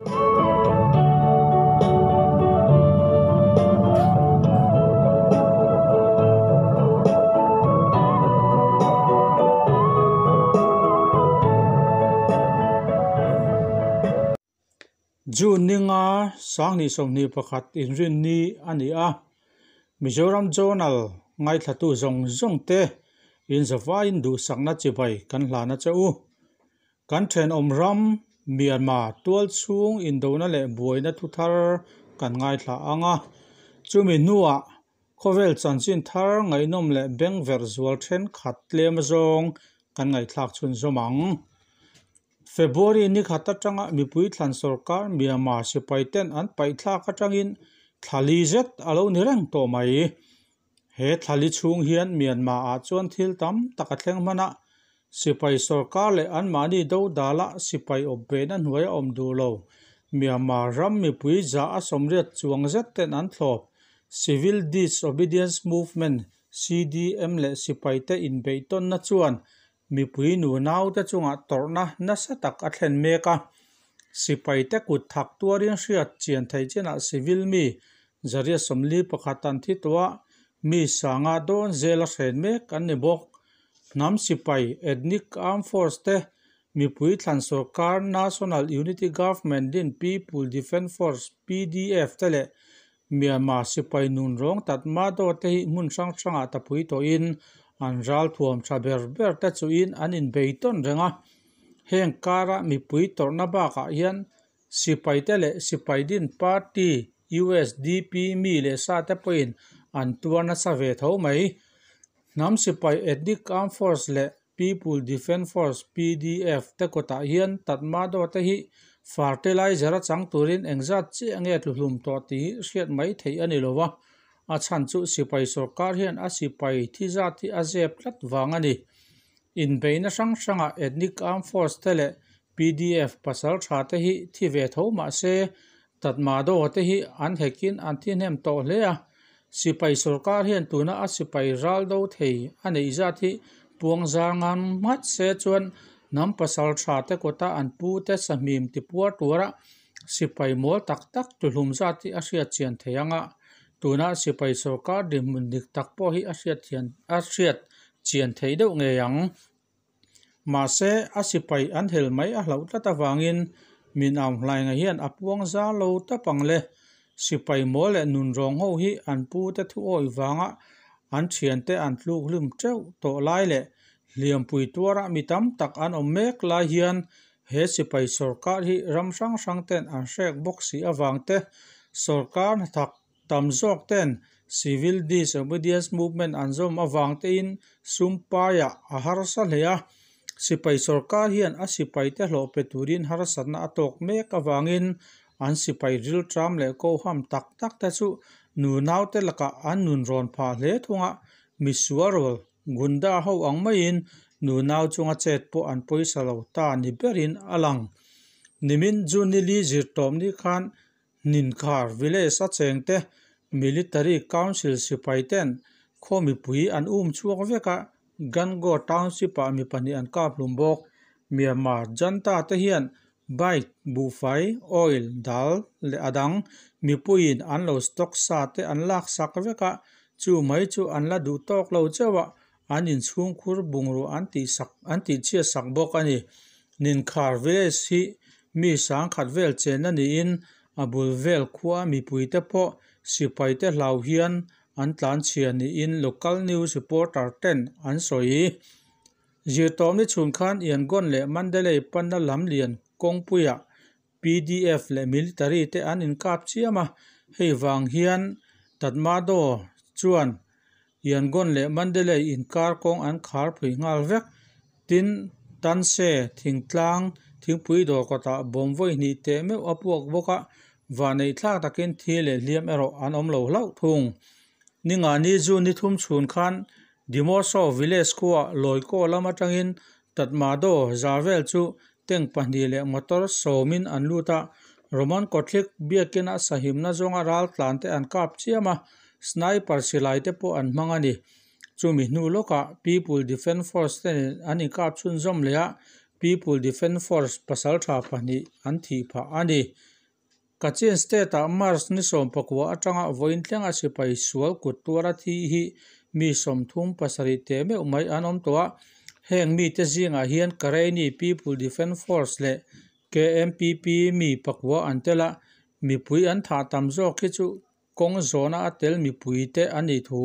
จูนิงาสังนิสงนิประคัดอินรินนีอันนี้อ่ะมิจรัมจอนัลไงทัตุจงจงเตอินสวาอินดูสังนัจิไปกันหลานะจะอูกันเทนอมรัม Myanmar tual chung in dona le buaina thu thar kan ngai thla anga. Chumi nuwa khovel chanchin thar ngai nom le beng ver zual then khat tlem zong kan ngai thlak chun zomang. February ni khata tanga mipui thlan sarkar Myanmar sipai ten an pai thlak atangin thali zet alo ni reng to mai. He thali chung hian Myanmar a chuan thil tam taka thleng mana. sipai sarkar le an mani do dala sipai obbe na nuai om du lo. Myanmar ram mi pui za asomret chuang zet ten an thlop civil disobedience movement cdm le sipai te in beiton na chuan. Mi pui nu nau ta chunga torna na satak a thlen meka sipai te kut thak tuarin hriat chian thai chena civil mi. Zaria somli pakhatan thi towa mi sanga don zela hren me kan ni bok. Nam sipai ethnic armed force te mipui thlan sarkar national unity government din people defence force pdf te le myanmar sipai nun rong tatma do te hi mun sang sanga tapui to in an ral thuam tha ber ber ta chu in an in beiton renga heng kara mi pui torna ba ka hian sipai te le sipai din party USDP mi le sa te poin an tuana sa ve tho mai nam sipai ethnic armed force le people defence force pdf te kota hian tatma do te hi fertilizer chang turin engzat chi ange thlum to ti hriat mai thei ani lowa a chan chu sipai sarkar hian a sipai thi za thi a zep tlat wang ani in beina sang sanga ethnic armed force tele pdf pasal tha te hi thi ve tho ma se tatma do te hi an hekin an thi nem to hle a sipai sarkar hian tuna a sipai ral do thei. Anei za thi puang za ngam mat se chuan nam pasal tha te kota an pu te samim ti puar tura sipai mol tak tak tu hlum za ti a. Hriat chian theyanga tuna sipai sarkar dim mun dik tak po hi a hriat thian a hriat chian thei do nge yang. Ma se a sipai an hel mai a hlo tlata wangin min am hlai nga hian apuang za lo ta pang le sipai mo le nun rong ho hi, an pu te thu oi wanga an thian te an tluk hlum treu to lai le liam pui tuara mi tam, tak an om mek lai hian. He sipai sarkar hi ram sang sang ten an hrek bok si awang te. Sarkar thak tam zawk ten. Civil disobedience movement an zawm awang te in sumpaya, a har sa hle a sipai sarkar hian a sipai te hlo pe turin har satna atok mek awangin ansi pai ril tram le ko ham tak tak ta chu nu nau te laka an nun ron pha hle thunga. Misuarol gunda ho ang mai in nu nau chunga chet po an poi salo ta ni berin alang. Nimin ju ni li zir tom ni khan nin khar vile sa cheng te military council sipai ten khomi pui an um chuak veka gango township a mi pani an kap lumbok myanmar janta te hian bike bufai oil dal le adang mi puin an lo stock sa te an lak sak veka chu mai chu an la du tok lo chewa an in chung khur bung ru an ti sak an ti chia sak bok ani nin khar ve si mi sang khat vel chen ani in abul vel khua mi pui te po sipai te hlau hian an tlan chia ni in local news reporter ten an soi. Zirtom ni chun khan ian gon le mandalay panna lam lian. kongpuya. Pdf le military te an in inkap chiama hei wang hian tatma do chuan yan gon le mandele in kar kong an khar phui ngal vek. Tin tan se thingtlang thingpui do kota bomvoi ni te me apuak boka. Wa nei thla takin thi le liam ero an om lo lau thung. Ninga ni zu ni thum chhun khan dimoso village ko loi ko lama tangin tatma do zavel chu teng pahni le motor somin anlu ta roman kotlik biakena sahimna zonga ral tlante an kap chiama sniper silai te po an mangani chumi hnu loka people defense force ten ani kap chun zom leya people defense force pasal tha pani an thi pha ani. Kachin state a mars ni som pakwa atanga voin tlenga sipai sual kutura thi hi mi som thum pasari te me umai anom towa heng mi te zinga hian karaini people defense force le KMPP mi pakwa antela mi pui an tha tam zo khi chu kong zona atel mi pui te ani thu.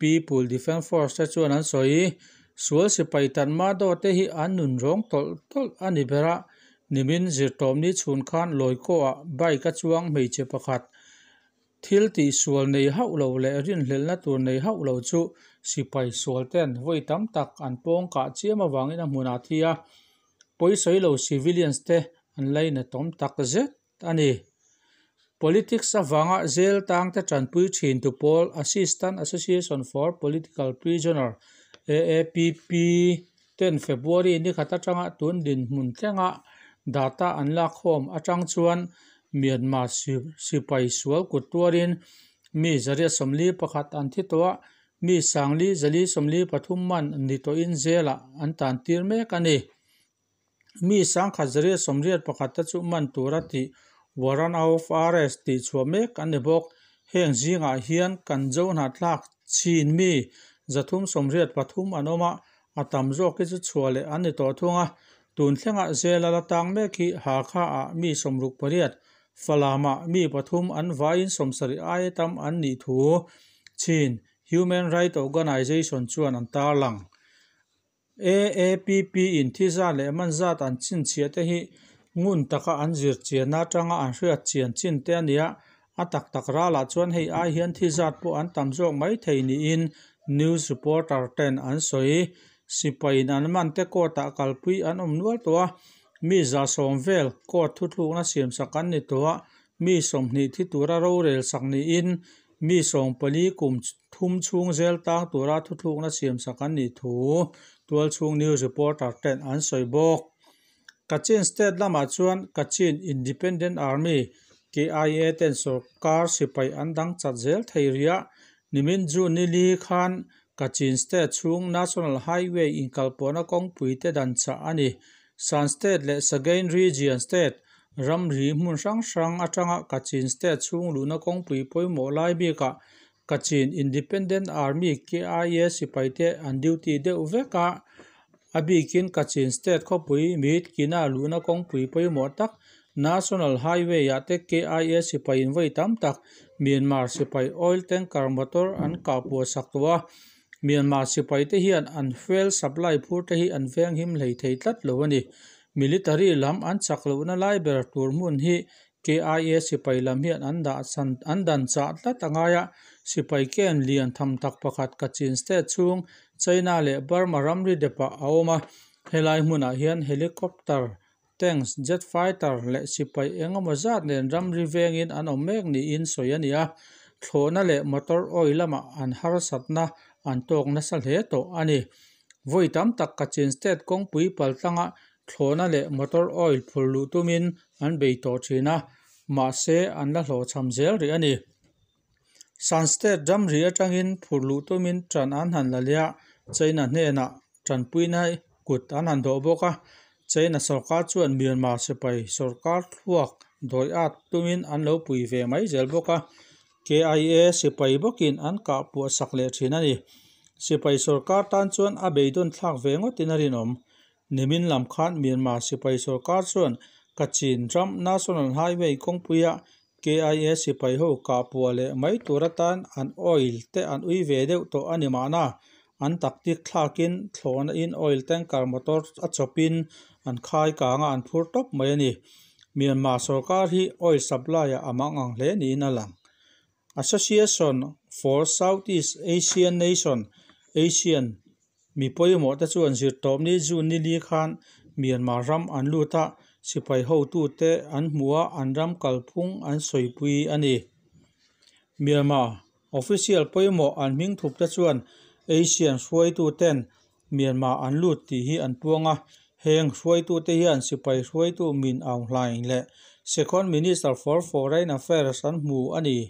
People defense force te chuan an soi. Sual sipai tan ma do te hi an nun rong tol tol ani bera. Nimin zirtom ni chhun khan loi ko a bai ka chuang mei che pakhat. Thil ti sual nei hau lo le rin hlel na tur nei hau lo chu. Sipai sual ten voi tam tak an pong ka chiama wangin a hmuna thia poi soi lo civilians te an lai na tom tak zet ani politics awanga zel tang te chanpui thin tu pol assistant association for political prisoner AAPP 10 February ni khata tanga tun din mun tlenga data an la khom atang chuan Myanmar sipai sual kutuarin mi zaria somli pakhat an thi to mi sangli zali somli pathum man ni to in zela an tan tir me kani mi sang khazre somri pakhat ta chu man turati waran of rs ti chhuame kan ne bok. Heng jinga hian kan zo na thlak chin mi. Zathum somriat pathum anoma atam zo ke chu chuale an ni to thunga tun thlenga zela la tang me ki ha kha a mi somruk pariat falama mi pathum an vain somsari ai tam an ni thu. Chin human right organization chuan an tar lang AAPP in thisa le manzat an chin chia te hi ngun taka an zir chia na tanga an hriat chian chin te ania a tak tak ra la chuan hei ai hian thizat po an tam zawk mai thei ni in news reporter ten an soi sipai nan man te ko ta kalpui an om nual to mi za som vel ko thu thu na siam sakan ni to mi som ni thi tura ro rel sak ni in mi som pali kum thum chung zel tang tura thu thu na siam sakan ni thu tual chung news reporter ten an soi bok kachin state lama chuan kachin independent army KIA ten sarkar sipai andang chat zel theiria nimin ju nili khan kachin state chung national highway in kalpona kong puite dan cha ani san state le sagain region state ram ri mun sang sang atanga kachin state chung luna kong pui poi mo lai bi ka kachin independent army KIA sipai te an duty de uveka abikin kachin state kho pui mit kina luna kong pui poi mo tak national highway ya te KIA sipai in vai tam tak Myanmar sipai oil tanker motor an kapua pu sakwa Myanmar sipai te hian an fuel supply phur te hi an veng him lei thei tlat lo ani military lam an chak na lai ber tur mun hi KIA sipai lam hian an da san an dan cha tlat angaya sipai ken lian tham tak pakhat kachin state chung, china le burma ramri depa awma helai hmuna hian helicopter, tanks, jet fighter le sipai engemaw zat nen ramri vengin an awm mek ni in soyania thlawna le motor oil lama an har satna an tok na sal he to ani. Voi tam tak kachin state kong pui pal tanga thlawna le motor oil phurlu tumin an bei to thina. Ma se an la hlo cham zel ri ani. San state dam ri atangin phurlu tumin tran an han la lia. Chaina hne na tran pui nai kut an han do boka chaina sarkar chuan myanmar se pai sarkar thuak doi at tumin an lo pui ve mai zel boka KIA sipai bokin an ka pu sak le thina ni. Sipai sarkar tan chuan a beidon thlak vengo tinarin om nimin lam khan myanmar sipai sarkar chuan kachin ram national highway kongpuya KIA sipai ho ka pu le mai turatan an oil te an ui ve deuh to anima na, an taktik thlakin thlawna in oil tanker motor a chopin an khai kanga an phur top mai ani. Myanmar sarkar hi oil supply amang ang le ni na lang Association for Southeast Asian Nation, Asian มีปอยหมอตะชวนสิตอมนี้จูนนี่ลีคานเมียนมารัมอันลูตะสิไปเฮาตูเตอันหัวอันรัมกัลพุงอันสวยปุยอันนี้เมียนมาอ official ปอยหมออันมิงทุบตะชวนเอเชียนสวยตูเตนเมียนมาอันลูตีฮีอันตัวงะเฮงสวยตูเตฮีอันสิไปสวยตูมินเอาหลายและ second minister for foreign affairs อันหมู่อันนี้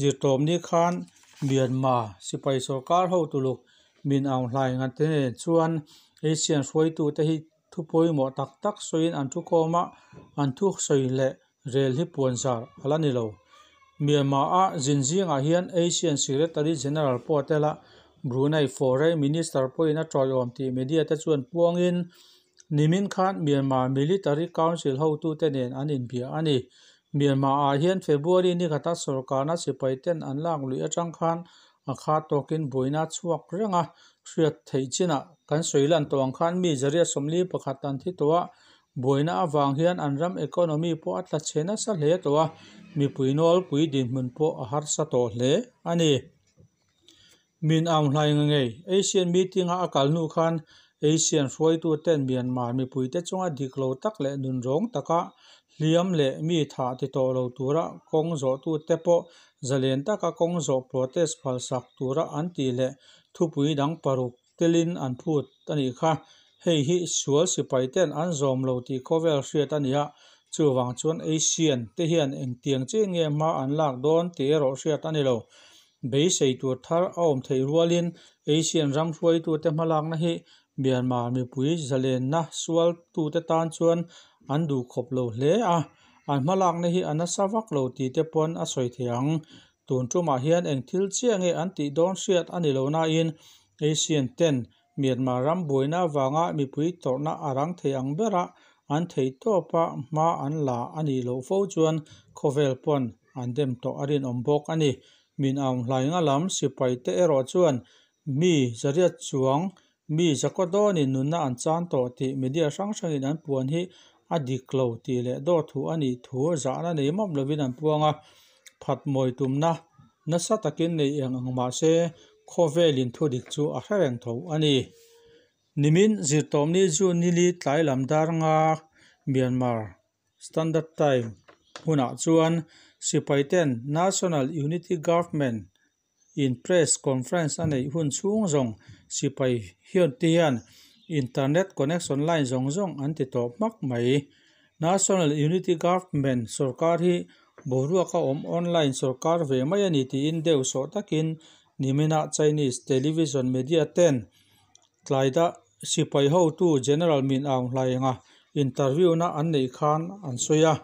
จิตอมนี่คานเมียนมาสิไปสกาเฮาตุลก min ang hlai nga te chuan Asian hruai tu te hi thu poi mo tak tak soin an thu koma an thu soi le rel hi puan zar. Ala ni lo. Myanmar a zinjing a hian Asian Secretary General Potela Brunei Foreign Minister poina troyom ti media te chuan puangin nimin khan, Myanmar Military Council ho tu te nen an in bia ani. Myanmar a hian February ni khata sarkar na sipai ten an lang lui atang khan a kha tokin boina chuak renga khriat thei china kan soilan tawang khan mi zaria somli pakhat an thi towa boina awang hian anram economy po atla chena sa hle towa mi puinol pui din mun po ahar sa to hle ani. Min am hlai ngei. Asian meeting a akal nu khan. Asian roi tu ten myanmar. Mi pui te chunga diklo tak le nun rong taka. Liam le mi tha ti to lo tura. Kong zo tu te po. Zalen taka kong zo protest phal sak tura an ti le thu pui dang paruk telin an phut ani kha hei hi sual sipai ten an zom lo ti kovel hriat ania chu wang chuan asian te hian eng tiang che nge ma an lak don te ro hriat ani lo bei sei tur thar awm thei rualin asian ram hruai tu te hmalak na hi myanmar mi pui zalen na sual tu te tan chuan an du khop lo hle a an hmalak na hi an a savak lo ti te pon a soi thiang. Tun tuma hian eng thil chiang e an ti don siat ani lo na in. Asian ten, myanmar ram boina wanga mi pui torna arang thei ang bera. An thei to pa ma an la ani lo fo chuan. Khovel pon, an dem to arin ombok ani. Min ang hlai nga lam sipai te ero chuan. Mi zaria chuang, mi zakodon in nunna an chan to ti media sang sang in an puan hi adi klo ti le do thu ani thu za na nei mam lovin an puanga phat moi tum na na sa takin nei ang ma se khovelin thodik chu a hereng tho ani. Nimin zirtom ni ju nili tlai lam dar nga myanmar. Standard time huna chuan sipaiten national unity government. In press conference anei hun chung zong sipai hian tian internet connection line zong zong an ti top mak mai national unity government sarkar hi boruwa ka om online sarkar ve mai ani ti in deu so takin nimena chinese television media ten. Tlaida sipai ho tu, general min aung hlai nga. Interview na an nei khan an soya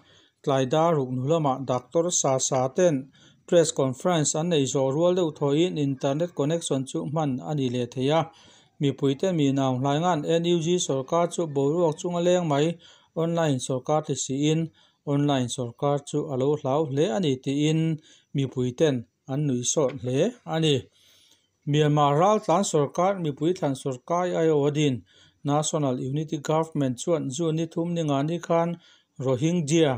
tlaida à. ruk nulama doctor sa sa ten. Press conference an nei zo rual deuh in internet connection chu man ani le theya à mi puite mi naw hlai ngan NUG sarkar chu boruak chunga leng mai online sarkar ti si in, online sarkar chu alo hlau hle ani ti in, mi puiten an nui so hle ani. Myanmar ral tlan sarkar mi pui tlan sarkar ai odin National Unity Government chuan zu ni thum ni nga ni khan Rohingya.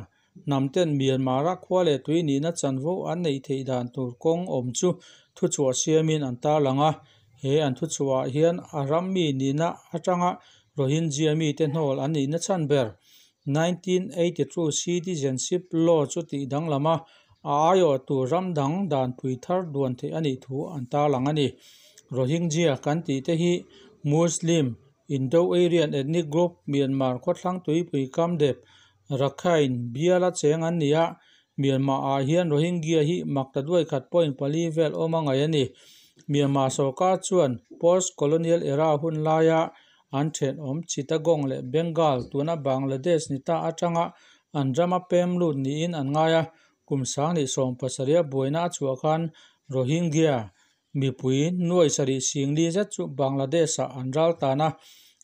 Namten Myanmar a khwale tui ni na chanvo an nei thei dan tur kong om chu thu chua siamin an ta langa. he an thu chuwa hian aram mi ni na atanga rohingya mi te hnol an ni na chan ber 1982 citizenship law chu ti dang lama. Ayo tu ram dang dan pui thar duan the ani thu an ta lang ani. Rohingya kan ti te hi muslim indo aryan ethnic group myanmar khotlang tui pui kam dep. Rakhain biala cheng an nia. Myanmar a hian rohingya hi makta duai khat point pali vel omanga ani. Myanmar sarkar chuan post colonial era hun laya an then om Chittagong le Bengal, tuna Bangladesh ni ta atanga. An rama pem lut ni in an ngaya kumsang ni som pasaria boina chua khan Rohingya. Mi pui nuai sari singli za chu Bangladesh a an ral ta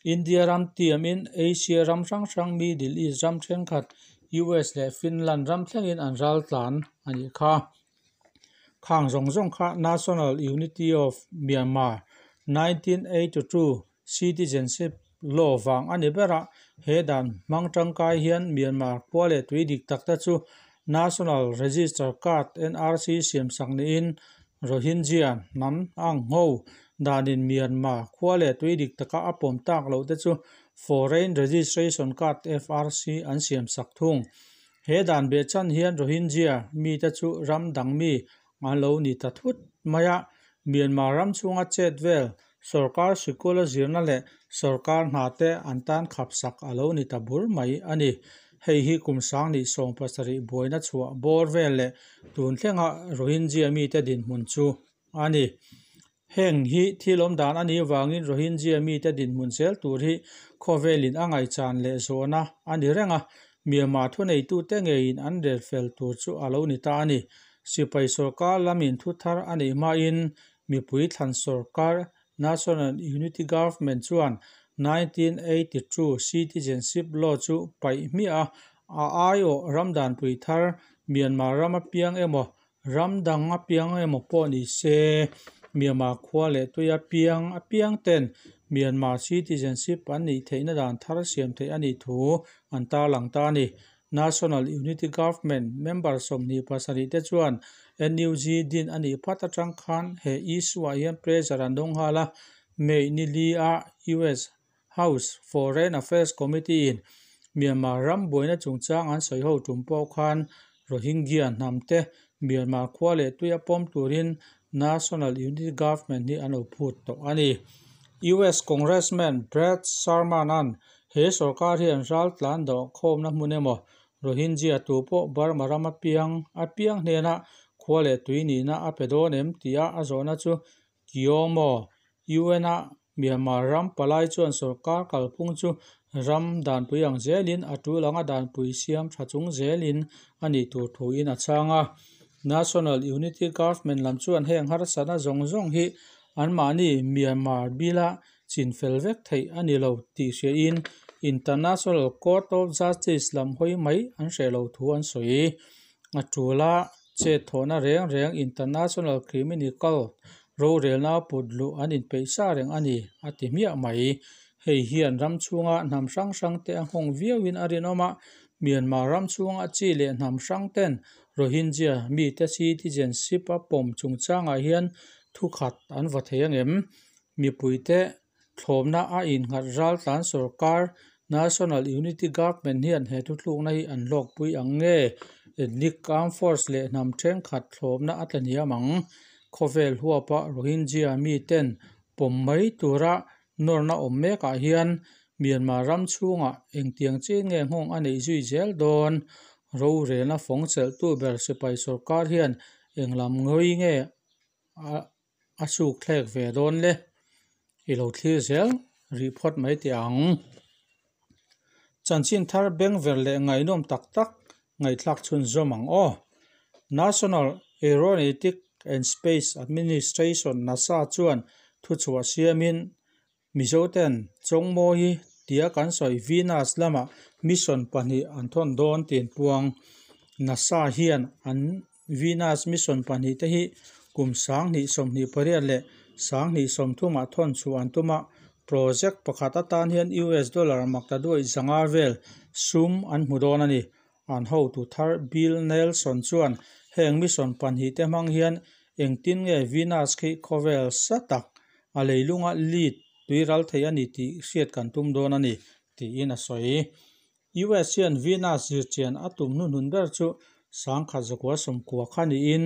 India ram tiam in, Asia ram sang sang mi dil is ram thleng khat US le Finland ram thleng in an ral tlan. Ani kha khang rong rong kha National Unity of Myanmar 1982 citizenship law wang ani bera he dan mang tang kai hian, Myanmar pole tui dik tak ta chu, National Register Card NRC siam sang ni in Rohingya nam ang ho danin Myanmar khwale tui dik taka apom tak lo te chu, foreign registration card FRC an siam sak thung. He dan be chan hian Rohingya mi te chu, ram dang mi ngan lo ni ta thut maya Myanmar ram chunga chet vel sarkar sikola zirna le sarkar na te antan khap sak alo ni ta bur mai ani hei hi kum sang ni song pasari boina chua bor vel le tun thlenga rohingya mi te din mun chu ani heng hi thilom dan ani wangin rohingya mi te din mun sel tur hi khovelin angai chan le zona ani renga Myanmar thu nei tu te ngein an rel fel tur chu alo ni ta ani sipai sarkar lamin thu thar ani ma in mi pui thlan sarkar national unity government chuan 1982 citizenship law chu pai mi a a ayo ramdan pui thar myanmar rama piang emo ramdang a piang emo po ni se myanmar khwa le tuya piang a piang ten myanmar citizenship an ni theina dan thar siam the ani thu an ta lang ta ni national unity government member som ni pasari te chuan NUG din ani pata tang khan, he iswa yan pressure an dong hala me ni li a US House Foreign Affairs Committee in Myanmar ram boina chungchang an soi ho tumpo khan, Rohingya namte Myanmar khwale tuya pom turin, National Unity Government ni ano phut to ani. US Congressman Brett sarmanan, he sarkar hian ral tlan do khom na hmun emaw rohingya tu po burma rama apiang a piang hne tui ni na a pedo nem tia a zona chu kiomo un a myanmar ram palai chuan sarkar kalpung chu ram dan puyang zelin atu langa dan pui siam thachung zelin ani tu thu in a changa national unity government lam chuan heng har sana zong zong hi an mani myanmar bila chin felvek thei ani lo ti se in. International court of justice lam hoi mai an hre lo thu an soi a tula che thona reng reng international criminal ro rel na pudlu an in peisa reng ani ati mia mai hei hian ram chunga nam sang sang te hong viawin arinoma myanmar ram chunga chi le nam sang ten rohingya mi te citizenship a pom chungchanga hian thu khat an va thei angem mi puite thlawmna a in innghat ral tlan sarkar national unity government hian he thutthlungna hi an lok pui ang nge ethnic armed force le nam theng khat thlawmna a tlan hi amang khovel huapa rohingya mi ten pommai tura norna omme ka hian myanmar ram chunga engtiang che nge ngong anei zui zel don ro re na phong chel tu ber se pai sarkar hian englam ngoi nge a asu thlek ve don le อีโลที่เซลรีพอร์ตไม่เตียงจันทร์ชินทาร์เบงเวลเลไงนุ่มตักตักไงทักชุนจอมังโอ National Aeronautic and Space Administration NASA ชวนทุชัวเซียมินมิโซเตนจงโมฮีเดียกันสอยวีนัสละมะมิชชันปนีอันทอนโดนตีนปวง NASA เฮียนอันวีนัสมิชชันปนิตะฮีกุมสังนิสมนิปเรียเล sáng ni som thuma thon chu an tuma project pakhat tan hian US dollar makta doi zanga vel, sum an mudon ani. An ho tu thar bill nelson chuan, heng mission pan hi te mang hian engtin nge vinas khi khovel satak a leilunga lead tuiral thei ani ti hriat kan tum don ani. Ti in a soi. US hian venus zirchian atum nu nun ber chu sang kha zakwa som kwa khani in.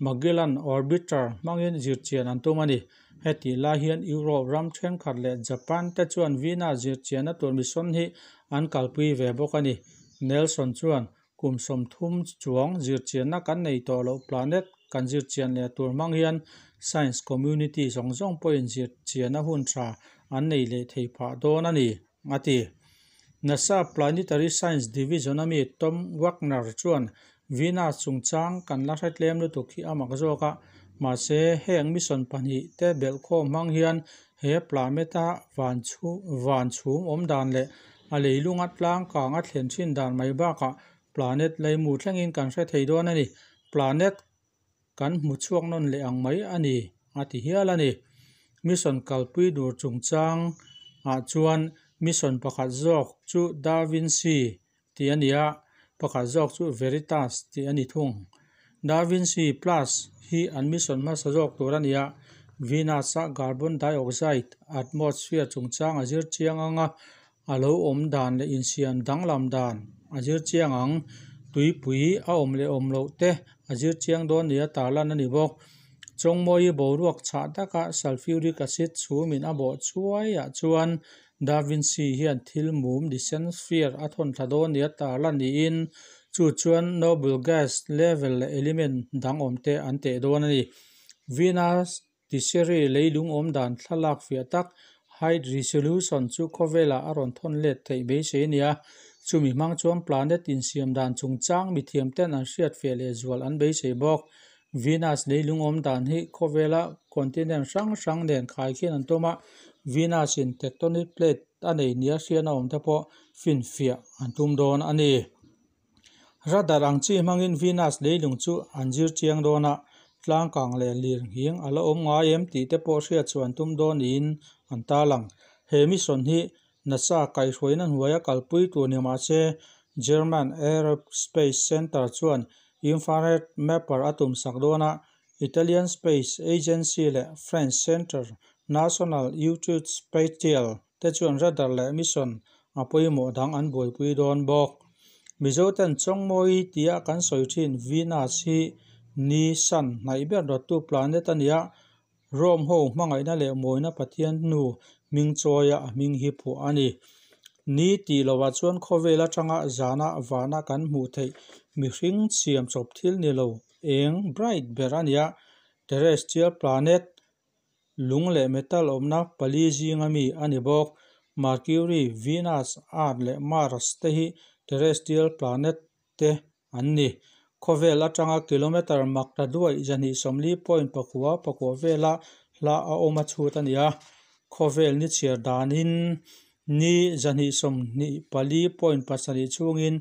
Magellan Orbiter, mangin zirchian antumani heti la hian Europe ram then khat le Japan te chuan Venus zirchian a tur mission hi an kalpui ve bokani Nelson chuan kum som thum chuang, zirchian na kan nei to lo planet, kan zirchian le tur mang hian science community zong zong point zirchian a hun tra, an nei le thei pha don ani ati NASA Planetary Science Division ami Tom Wagner chuan Venus chungchang kan la hret lem lu tu khi amak zoka ma se heng mission pani te bel kho mang hian he planeta van chu van chhum om dan le a leilung atlang ka nga thlen chin dan mai ba ka planet lei mu thlengin kan hre thei don ani planet kan mu chuak non le ang mai ani ati hial ani mission kalpui dur chungchang a chuan mission pakhat zawk chu da vinci ti ania pakhat zawk chu veritas ti ani thung. Da vinci plus hi an mission ma sa zawk tur ania venus a carbon dioxide, atmosphere chungchang a zir chiang anga. Alo om dan le in siam dang lam dan. A zir chiang ang. Tui pui a om le om lo te. A zir chiang don nia tarlan ani bok. Chongmoi boruak cha taka sulfuric acid chumin a bo chuai a chuan da vinci hian thil mum descent sphere a thon thadon nia tarlan ni in, chu chuan noble gas level element dang om te an te don ani. Venus tiseri leilung om dan thlalak fia tak high resolution chu khovela aron thon let thei be se nia chumi mang chuan planet in siam dan chung chang, mi thiam ten an hriat fe le zual an be se bok venus leilung om dan hi khovela continent sang sang den khai khian an toma venus in tectonic plate. Anei nia hriana awm te pawh fin fia. An tum dawn ani. Radar ang chi mangin venus leilung chu an zir chiang dawna tlang kang le lir hing ala om nga em ti te pawh hriat chuan tum dawn in. An ta lang. He mi son hi, nasa kai hruaina hnuaia kalpui tu ni ma che. German aerospace center chuan infrared mapper atum sak dawna italian space agency le french center national youth spatial te chuan radar le mission apoi mo dang an boi pui don bok. Mizo ten chong moi tia kan soi thin venus hi ni sun nai ber dot tu planet ania rom ho mangai na le moina pathian nu, ming choya ming hi phu ani. Ni ti lowa chuan khovela tanga zana wana kan mu thei. Mi hring chiam chop thil ni lo. Eng bright berania terrestrial planet lung le metal omna pali ji ngami anibok mercury venus earth le mars te hi terrestrial planet te anni khovel atanga kilometer makta duai jani somli point pakua pakua vela la a oma chu tania khovel ni chiar danin ni jani som ni pali point pasari chungin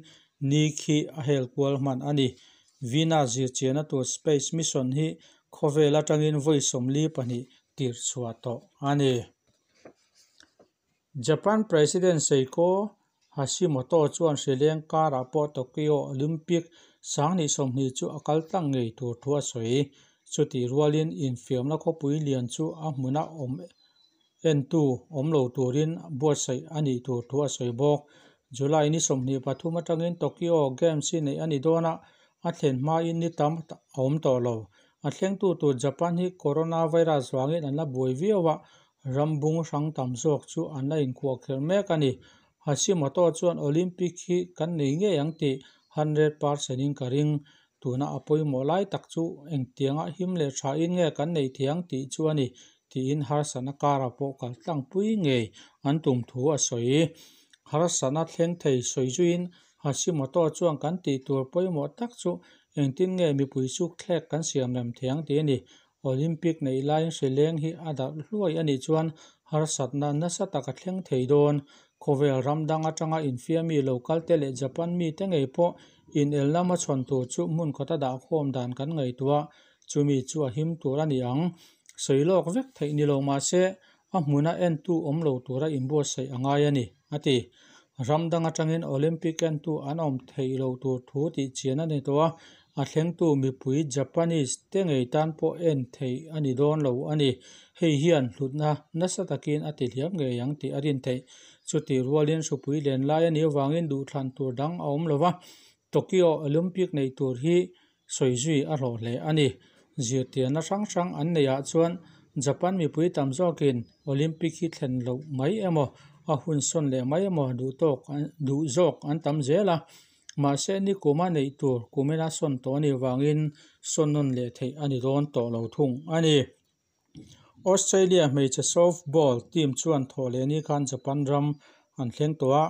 ni khi a hel kwal man ani vina ji chena to space mission hi khovel atangin voi somli pani. tir suwa to ani japan president seiko hashimoto chuan sri lanka rapo tokyo olympic sang ni som ni chu akal tang ngei tur thua soi chuti rualin in fiam la kho pui lian chu a hmuna om en tu om lo turin bo sai ani tur thua soi bok july ni som ni pathuma tangin tokyo games ni ani dona a thlen ma in ni tam om to lo a thleng tu tu japan hi coronavirus wangin an la boi viawa rambung sang tam zok chu an la in khuak khel mek ani. Hashimoto chuan olympic hi kan nei nge yang ti. 100% in karing tuna apoi mo lai tak chu eng tianga him le tha in nge kan nei thiang ti chuani ti in har sana kara po kal tlang pui nge. An tum thu a soi. Har sana thleng thei soi juin hashimoto chuan kan ti tur poi mo tak chu eng tin nge mi pui chu thlek kan siam lam thiang ti ani olympic nei lai hrileng hi ada hluai ani chuan, har satna na sa taka thleng thei don khovel ramdang atanga infiami local tele japan mi te ngei po, in elnama chhon tu chu mun khota da khom dan kan ngei tua. Chumi chu a him tur ani ang. Soilok vek thei ni lo ma se a hmuna en tu om lo tura in bo sei angai ani ati ramdang atangin olympic en tu an om thei lo tur thu ti chian ani to a thleng tu mipui japanese te ngei tan po en thei ani don lo ani. Hei hian hlutna nasa takin ati hliap nge yang ti arin thei. Chuti rualin supui len lai ani wangin du thlan tur dang awm lova tokyo olympic nei tur hi soizui a ro hle ani. Zirtian na sang sang an neya chuan japan mipui pui tam olympic hi thlen lo mai emo. A hun son le mai emo du tok du zok an tam zela ma se ni kuma nei tur kumena son to ni wangin sonon le thei ani ron to lo thung ani. Australia meicha softball team chuan thole ni khan japan ram, an thleng towa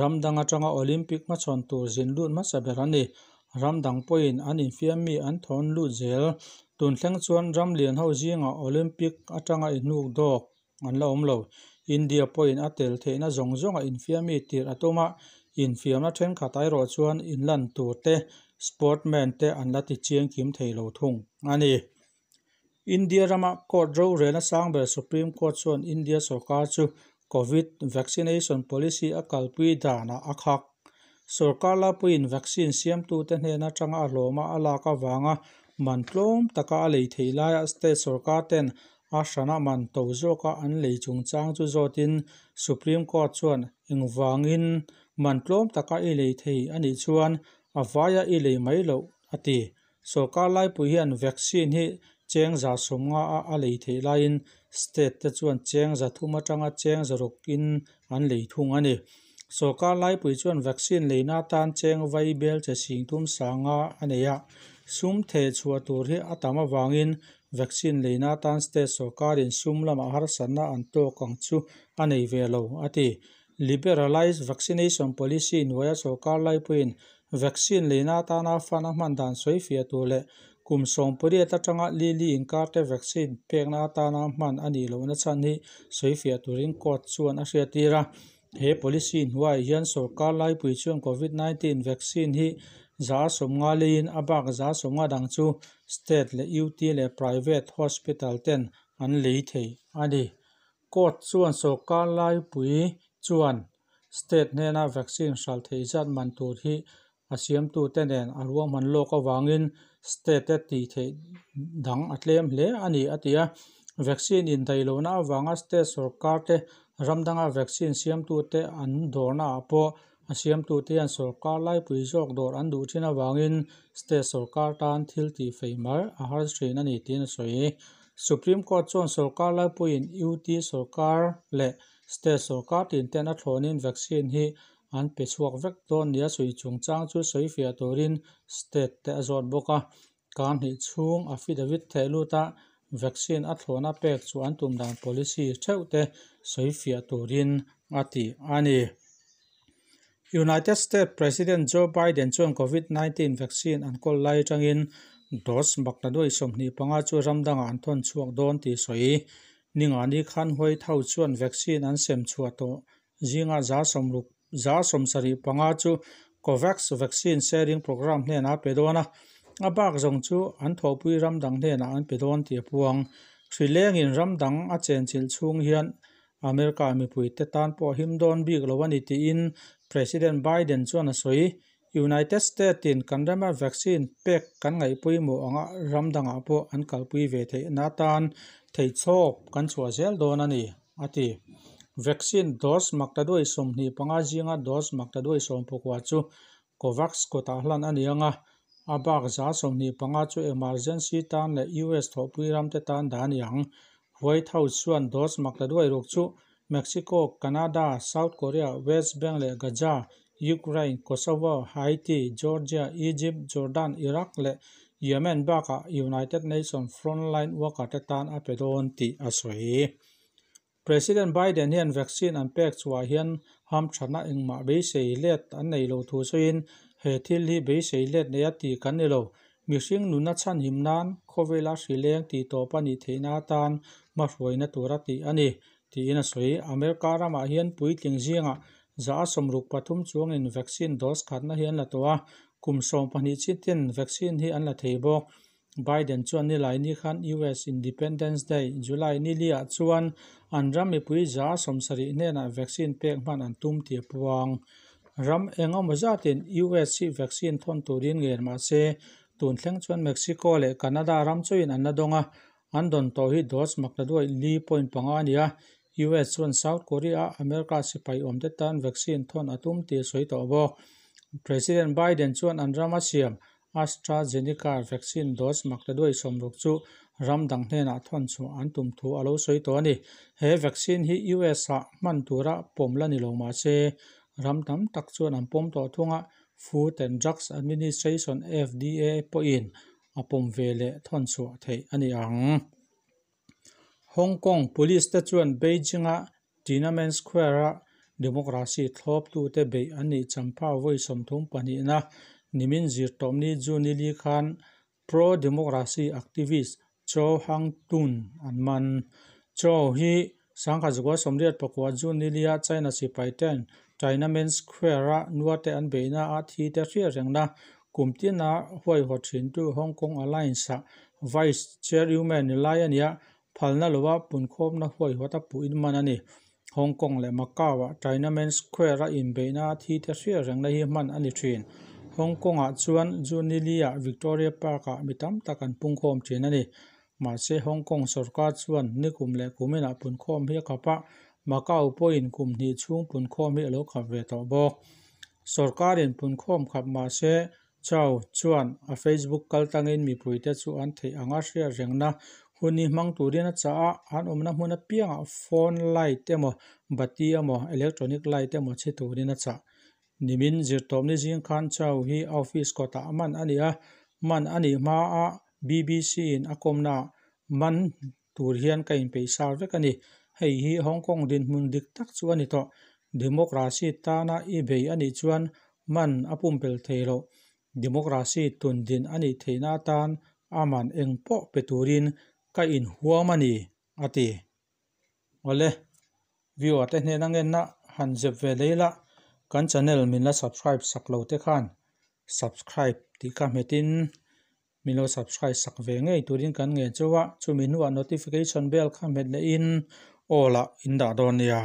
ramdang atanga olympic ma chon tur zin lut ma saber ani. Ramdang poin an infiam mi an thon lu zel. Tun thleng chuan ram lian ho zinga olympic atanga inuk dok. An la om lo. India poin atel theina zong zonga infiam mi tir atoma infiam na then khatai ro chuan inlan tur te sportman te an la ti chiang kim thei lo thung ani india rama court ro rena về supreme court chuan india sarkar chu covid vaccination policy a kalpui dana akhak sarkar la puin vaccine siam tu te hne na tanga a hlawma a laka wanga man tlawm taka a lei thei lai a state sarkar ten a hrana man to zawka an lei chung chang chu zotin supreme court chuan engwangin man tlawm taka i lei thei ani chuan a vaya i lei mai lo ati sarkar lai pu hian vaccine hi, cheng za som nga a a lei thei lain. State te chuan cheng za thuma tanga cheng za rokin an lei thung ani sarkar lai pui chuan vaccine leina tan cheng vai bel che sing thum sanga aneya sum the chhuat tur hi atama wangin vaccine leina tan state sarkarin sumlama har sanna an to kang chu anei velo ati Liberalize vaccination policy in waya sarkar lai puin vaccine leina tana fana man dan soi fia tu le. Kum som puri ta tanga li li in kar te vaccine pek na ta na man ani lo na chan ni soi fia turin court chuan a hria tira he policy in huai hian sarkar lai pui chuan covid 19 vaccine hi za som nga lein abak za som nga dang chu state le ut le private hospital ten an lei thei ani. Court chuan sarkar lai pui chuan state nena vaccine hral thei zat man tur hi asiam tu tenen arwam man lok awangin state ti the dang atlem hle ani atia vaccine in dailo na awanga state sarkar te ramdanga vaccine siam tu te an dorna apo asiam tu te an sarkar lai pui jok dor an du thina awangin state sarkar tan thil ti feimar a har thrin ani tin soi supreme court chon sarkar lai puin ut sarkar le station ka tin ten a thlonin vaccine hi an pe chuak vek ton nia sui chung chang chu soi fia torin state te azot boka kan hi chung affidavit thelu ta vaccine a thlona pek chu an tum dan policy theu te soi fia torin ati ani United States President Joe Biden chuan COVID-19 vaccine an kol lai tangin dos bakna doi somni panga chu ramdanga an thon chuak don ti soi ning ani khan hoi thau chuan vaccine an sem chua to. Jinga za somruk za somsari panga chu covax vaccine sharing program hne na pedona abak zong chu an thopui ram dang hne na an pedon ti puang. Thrileng in ram dang a chen chil chung hian. America mi pui te tan po him don big lawani ti in. President biden chuan a soi. United states in kandama vaccine pek kan ngai pui mo anga ramdanga po an kalpui ve the na tan. Thei chok kan chua zel don ani ati vaccine dose maktadoi somni panga jinga dose maktadoi som pokwa chu. Covax ko ta hlan ani anga. Abak za somni panga chu emergency tan le us thopui ram te tan dan yang white house chuan dose đôi rok chu. Mexico, canada, south korea, west bengal gaza, ukraine, kosovo, haiti, georgia, egypt, jordan, iraq le yemen baka united nations frontline worker te tan apedon ti asoi president biden hian vaccine an pek chua hian ham thana engma be sei let an nei lo thu chuin. He thil hi be sei let ne ati kan ni lo. Mihring nuna chan himnan khovela sileng ti to pani theina tan, ma hruaina tura ti ani ti ina soi america rama hian pui tling zinga za somruk pathum chuang in vaccine dose khatna hian la towa kum som pani chi tin vaccine hi an la thei bawk Biden chuan ni lai ni khan US Independence Day July ni lia chuan an ram mi pui za somsari ne na vaccine pek man an tum ti puang. Ram enga maza tin US chi vaccine thon turin nger ma se. Tun thleng chuan Mexico le Canada ram chuin an na donga. An don to hi dos makna duai li point panga nia. US chuan South Korea America sipai om de tan vaccine thon atum ti soi to bo. President biden chuan an rama siam. AstraZeneca vaccine dose maktadoi somruk chu ramdang hena thon chu an tum thu alo soi to ani he vaccine hi US ah a man tura pomla ni lo ma ram ramdam tak chuan an pom to thunga, Food and Drugs Administration FDA po in. A pom vele thon chu thei ani ang. Hong Kong police te chuan Beijing a Tiananmen Square a democracy thlop tu te be ani champa voi som thum pani na nimin zir tomni juni li khan pro democracy activist cho hang tun an man cho hi sangkha zugwa somriat pakwa juni lia china si paiten china men square nuate an beina a thi te ria rengna kumtina hoi ho thin tu hong kong alliance vice chairman lion ya phalna lowa punkhom na hoi hota pu in manani hong kong le macau china men square in beina thi te ria rengna hi man ani thin Hong Kong a chuan Junilia Victoria Park a mitam takan pungkhom thin ani ma se Hong Kong sarkar chuan nikum le kumina punkhom hi kapa Macau poin kum ni chung punkhom hi lo khap ve to bo sarkarin punkhom khap ma se chau chuan a Facebook kaltangin mi puite chu an thei anga hria rengna huni mang tu rian cha an omna hmun a piang phone light te mo batia mo electronic light te mo che tu rian cha. Nimin zir tom ni jing khan chau hi office ko ta man ani a man ani ma a bbc in akomna man tur hian ka in pe sar vek ani. Hei hi hong kong din mun dik tak chu ani to. Democracy ta na i be ani chuan man apum pel theilo democracy tun din ani theina tan aman eng po peturin ka in huam ani ati ole view ate hne na ngen na han zep ve leila kan channel min la subscribe sak lo te khan. Subscribe ti ka metin min lo subscribe sak ve ngei turin kan nge chuwa chu min wa notification bell kha met le in. Ola in da don ya